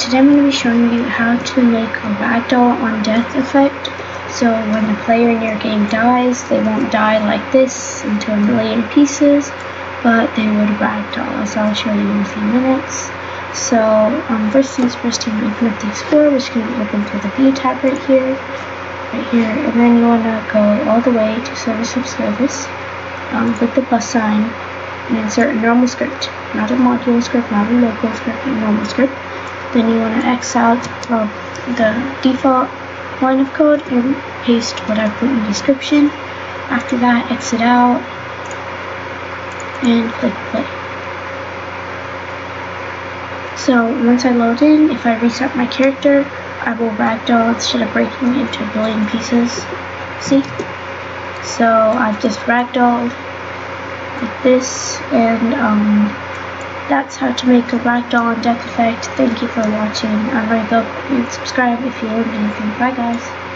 today I'm going to be showing you how to make a ragdoll on death effect. So when the player in your game dies, they won't die like this into a million pieces, but they would ragdoll, as I'll show you in a few minutes. So um, first things first, you open up the Explorer, which can be opened through the View tab right here, right here, and then you want to go all the way to ServerScriptService, um, click the plus sign, and insert a normal script, not a module script, not a local script, a normal script. Then you want to X out the default line of code and paste what I put in the description. After that, exit out and click play. So once I load in, if I reset my character, I will ragdoll instead of breaking into a billion pieces. See? So I've just ragdolled like this and um, that's how to make a ragdoll on death effect. Thank you for watching. Going to go and subscribe if you learned anything. Bye guys.